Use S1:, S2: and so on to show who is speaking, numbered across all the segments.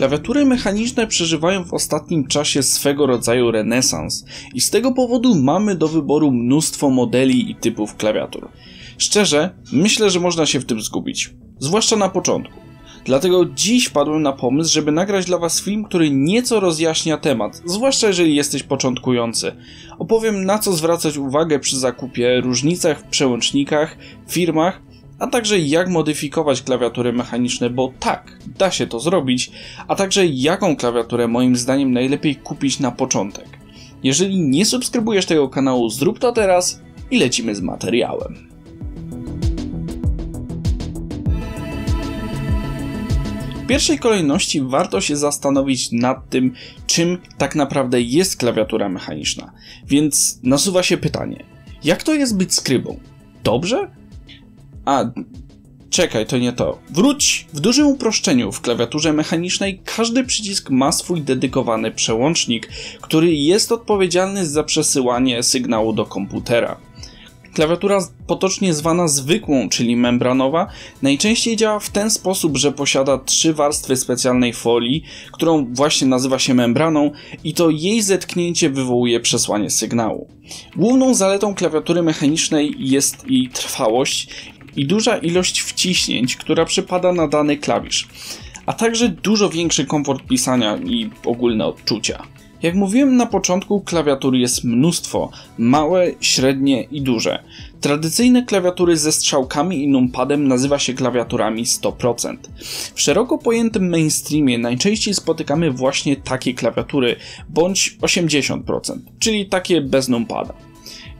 S1: Klawiatury mechaniczne przeżywają w ostatnim czasie swego rodzaju renesans i z tego powodu mamy do wyboru mnóstwo modeli i typów klawiatur. Szczerze, myślę, że można się w tym zgubić, zwłaszcza na początku. Dlatego dziś wpadłem na pomysł, żeby nagrać dla Was film, który nieco rozjaśnia temat, zwłaszcza jeżeli jesteś początkujący. Opowiem na co zwracać uwagę przy zakupie, różnicach w przełącznikach, firmach, a także jak modyfikować klawiatury mechaniczne, bo tak, da się to zrobić, a także jaką klawiaturę moim zdaniem najlepiej kupić na początek. Jeżeli nie subskrybujesz tego kanału, zrób to teraz i lecimy z materiałem. pierwszej kolejności warto się zastanowić nad tym, czym tak naprawdę jest klawiatura mechaniczna. Więc nasuwa się pytanie: jak to jest być skrybą? Dobrze? A, czekaj, to nie to. Wróć! W dużym uproszczeniu w klawiaturze mechanicznej każdy przycisk ma swój dedykowany przełącznik, który jest odpowiedzialny za przesyłanie sygnału do komputera. Klawiatura potocznie zwana zwykłą, czyli membranowa, najczęściej działa w ten sposób, że posiada trzy warstwy specjalnej folii, którą właśnie nazywa się membraną i to jej zetknięcie wywołuje przesłanie sygnału. Główną zaletą klawiatury mechanicznej jest jej trwałość i duża ilość wciśnięć, która przypada na dany klawisz, a także dużo większy komfort pisania i ogólne odczucia. Jak mówiłem na początku, klawiatur jest mnóstwo, małe, średnie i duże. Tradycyjne klawiatury ze strzałkami i numpadem nazywa się klawiaturami 100%. W szeroko pojętym mainstreamie najczęściej spotykamy właśnie takie klawiatury, bądź 80%, czyli takie bez numpada.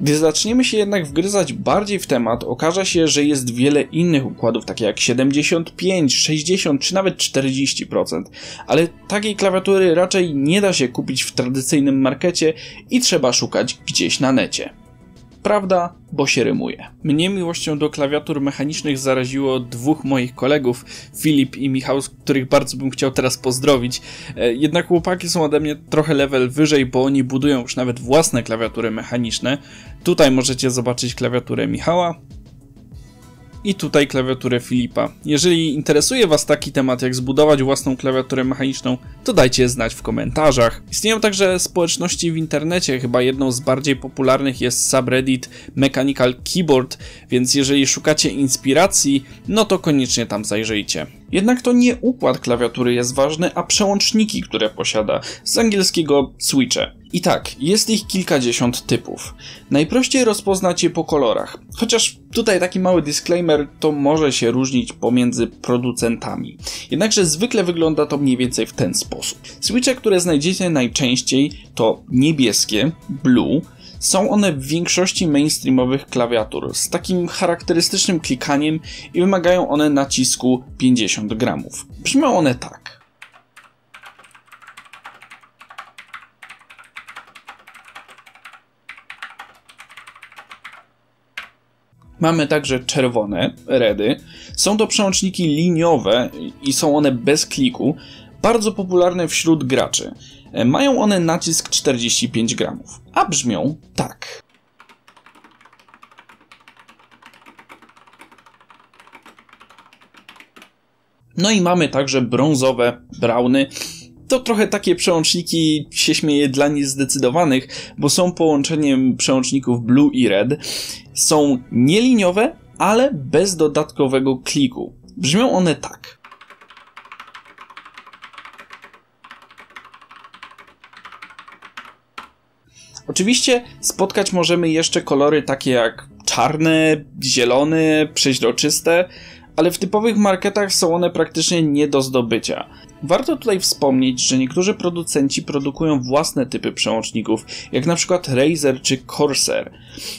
S1: Gdy zaczniemy się jednak wgryzać bardziej w temat, okaże się, że jest wiele innych układów, takie jak 75, 60 czy nawet 40%, ale takiej klawiatury raczej nie da się kupić w tradycyjnym markecie i trzeba szukać gdzieś na necie. Prawda, bo się rymuje. Mnie miłością do klawiatur mechanicznych zaraziło dwóch moich kolegów, Filip i Michał, których bardzo bym chciał teraz pozdrowić. E, jednak chłopaki są ode mnie trochę level wyżej, bo oni budują już nawet własne klawiatury mechaniczne. Tutaj możecie zobaczyć klawiaturę Michała, i tutaj klawiaturę Filipa. Jeżeli interesuje Was taki temat, jak zbudować własną klawiaturę mechaniczną, to dajcie znać w komentarzach. Istnieją także społeczności w internecie, chyba jedną z bardziej popularnych jest subreddit Mechanical Keyboard, więc jeżeli szukacie inspiracji, no to koniecznie tam zajrzyjcie. Jednak to nie układ klawiatury jest ważny, a przełączniki, które posiada, z angielskiego switche. I tak, jest ich kilkadziesiąt typów. Najprościej rozpoznać je po kolorach, chociaż tutaj taki mały disclaimer, to może się różnić pomiędzy producentami. Jednakże zwykle wygląda to mniej więcej w ten sposób. Switche, które znajdziecie najczęściej to niebieskie, blue, są one w większości mainstreamowych klawiatur z takim charakterystycznym klikaniem i wymagają one nacisku 50 gramów. Brzmią one tak. Mamy także czerwone, redy. Są to przełączniki liniowe i są one bez kliku, bardzo popularne wśród graczy. E, mają one nacisk 45 gramów, a brzmią tak. No i mamy także brązowe, browny. To trochę takie przełączniki się śmieje dla niezdecydowanych, bo są połączeniem przełączników blue i red. Są nieliniowe, ale bez dodatkowego kliku. Brzmią one tak. Oczywiście spotkać możemy jeszcze kolory takie jak czarne, zielone, przeźroczyste, ale w typowych marketach są one praktycznie nie do zdobycia. Warto tutaj wspomnieć, że niektórzy producenci produkują własne typy przełączników, jak na przykład Razer czy Corsair.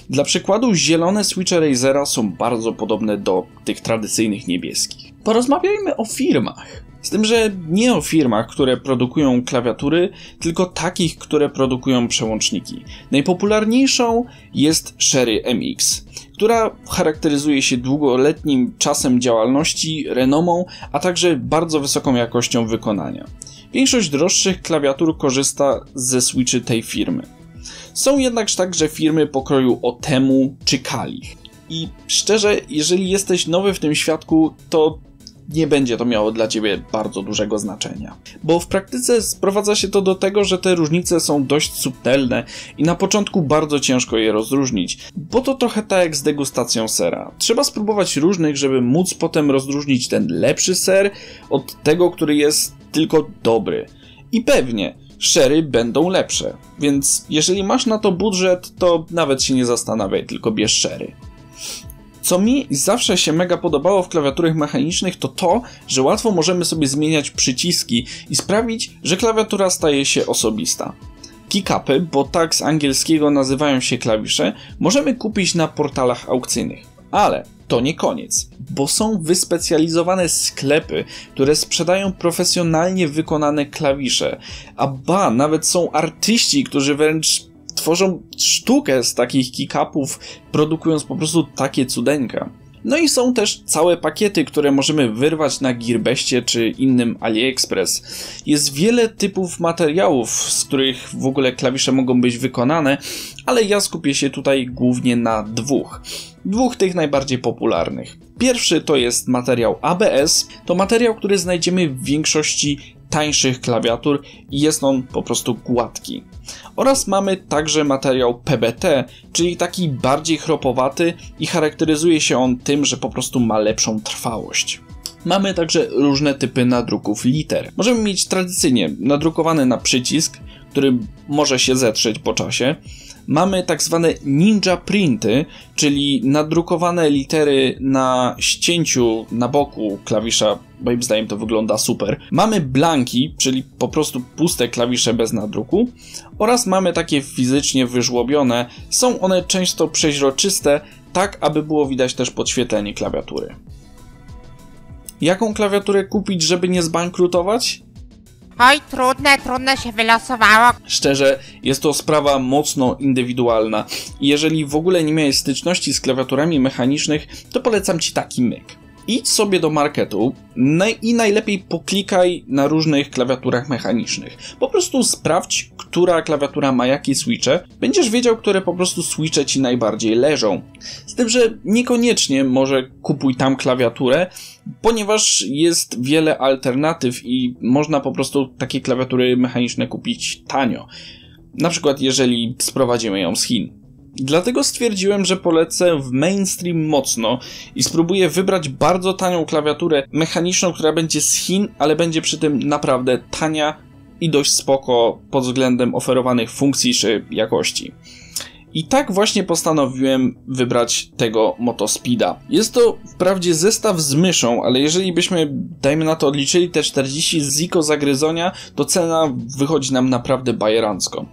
S1: Dla przykładu zielone switche Razera są bardzo podobne do tych tradycyjnych niebieskich. Porozmawiajmy o firmach. Z tym, że nie o firmach, które produkują klawiatury, tylko takich, które produkują przełączniki. Najpopularniejszą jest Sherry MX, która charakteryzuje się długoletnim czasem działalności, renomą, a także bardzo wysoką jakością wykonania. Większość droższych klawiatur korzysta ze switchy tej firmy. Są jednak także firmy pokroju Otemu czy Kali. I szczerze, jeżeli jesteś nowy w tym świadku, to nie będzie to miało dla ciebie bardzo dużego znaczenia. Bo w praktyce sprowadza się to do tego, że te różnice są dość subtelne i na początku bardzo ciężko je rozróżnić, bo to trochę tak jak z degustacją sera. Trzeba spróbować różnych, żeby móc potem rozróżnić ten lepszy ser od tego, który jest tylko dobry. I pewnie, szery będą lepsze. Więc jeżeli masz na to budżet, to nawet się nie zastanawiaj, tylko bierz szery. Co mi zawsze się mega podobało w klawiaturach mechanicznych, to to, że łatwo możemy sobie zmieniać przyciski i sprawić, że klawiatura staje się osobista. Kickupy, bo tak z angielskiego nazywają się klawisze, możemy kupić na portalach aukcyjnych. Ale to nie koniec, bo są wyspecjalizowane sklepy, które sprzedają profesjonalnie wykonane klawisze, a ba, nawet są artyści, którzy wręcz tworzą sztukę z takich kickupów, produkując po prostu takie cudeńka. No i są też całe pakiety, które możemy wyrwać na Gearbestie czy innym AliExpress. Jest wiele typów materiałów, z których w ogóle klawisze mogą być wykonane, ale ja skupię się tutaj głównie na dwóch. Dwóch tych najbardziej popularnych. Pierwszy to jest materiał ABS. To materiał, który znajdziemy w większości tańszych klawiatur i jest on po prostu gładki. Oraz mamy także materiał PBT, czyli taki bardziej chropowaty i charakteryzuje się on tym, że po prostu ma lepszą trwałość. Mamy także różne typy nadruków liter. Możemy mieć tradycyjnie nadrukowany na przycisk, który może się zetrzeć po czasie, mamy tak zwane ninja printy, czyli nadrukowane litery na ścięciu na boku klawisza, moim zdaniem to wygląda super. Mamy blanki, czyli po prostu puste klawisze bez nadruku oraz mamy takie fizycznie wyżłobione. Są one często przeźroczyste, tak aby było widać też podświetlenie klawiatury. Jaką klawiaturę kupić, żeby nie zbankrutować?
S2: Oj, trudne, trudne się wylosowało.
S1: Szczerze, jest to sprawa mocno indywidualna. Jeżeli w ogóle nie miałeś styczności z klawiaturami mechanicznych, to polecam Ci taki myk. Idź sobie do marketu i najlepiej poklikaj na różnych klawiaturach mechanicznych. Po prostu sprawdź, która klawiatura ma jakie switche. Będziesz wiedział, które po prostu switche ci najbardziej leżą. Z tym, że niekoniecznie może kupuj tam klawiaturę, ponieważ jest wiele alternatyw i można po prostu takie klawiatury mechaniczne kupić tanio. Na przykład jeżeli sprowadzimy ją z Chin. Dlatego stwierdziłem, że polecę w mainstream mocno i spróbuję wybrać bardzo tanią klawiaturę mechaniczną, która będzie z Chin, ale będzie przy tym naprawdę tania i dość spoko pod względem oferowanych funkcji czy jakości. I tak właśnie postanowiłem wybrać tego Motospeeda. Jest to wprawdzie zestaw z myszą, ale jeżeli byśmy, dajmy na to, odliczyli te 40 ziko zagryzonia, to cena wychodzi nam naprawdę bajerancko.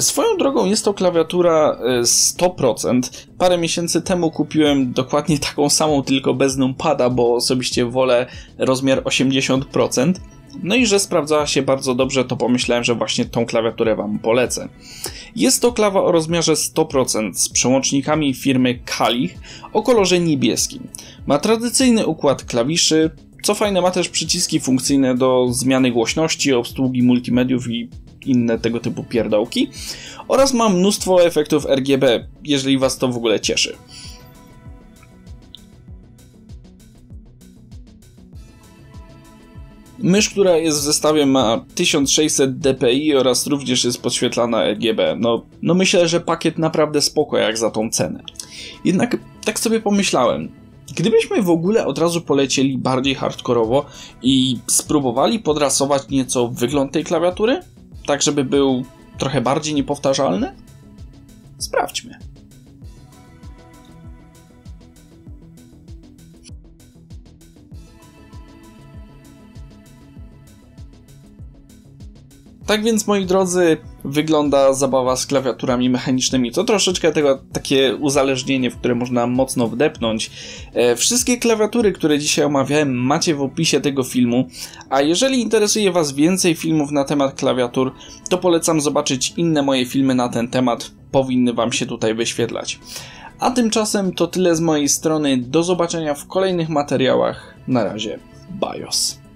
S1: Swoją drogą jest to klawiatura 100%. E, Parę miesięcy temu kupiłem dokładnie taką samą, tylko bez numpada, bo osobiście wolę rozmiar 80%. No i że sprawdzała się bardzo dobrze, to pomyślałem, że właśnie tą klawiaturę Wam polecę. Jest to klawa o rozmiarze 100% z przełącznikami firmy Kalich o kolorze niebieskim. Ma tradycyjny układ klawiszy, co fajne ma też przyciski funkcyjne do zmiany głośności, obsługi multimediów i inne tego typu pierdołki oraz ma mnóstwo efektów RGB, jeżeli Was to w ogóle cieszy. Mysz, która jest w zestawie ma 1600 dpi oraz również jest podświetlana RGB. No, no myślę, że pakiet naprawdę spoko jak za tą cenę. Jednak tak sobie pomyślałem, gdybyśmy w ogóle od razu polecieli bardziej hardkorowo i spróbowali podrasować nieco wygląd tej klawiatury, tak żeby był trochę bardziej niepowtarzalny? Sprawdźmy. Tak więc, moi drodzy, wygląda zabawa z klawiaturami mechanicznymi. To troszeczkę tego takie uzależnienie, w które można mocno wdepnąć. E, wszystkie klawiatury, które dzisiaj omawiałem, macie w opisie tego filmu. A jeżeli interesuje Was więcej filmów na temat klawiatur, to polecam zobaczyć inne moje filmy na ten temat. Powinny Wam się tutaj wyświetlać. A tymczasem to tyle z mojej strony. Do zobaczenia w kolejnych materiałach. Na razie. BIOS.